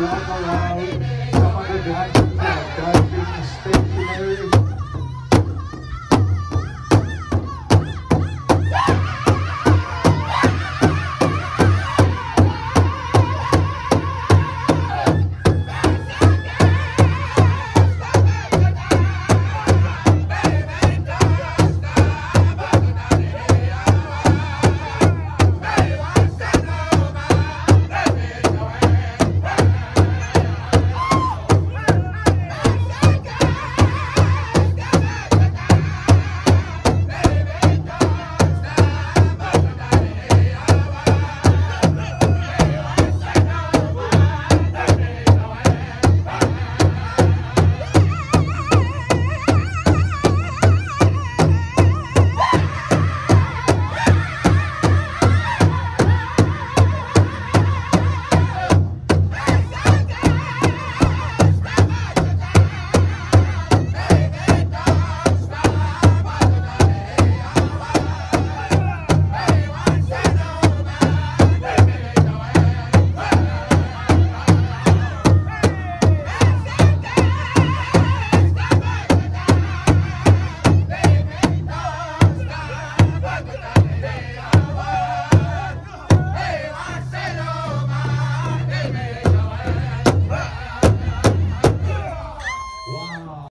walk around sa magagandang diving stationary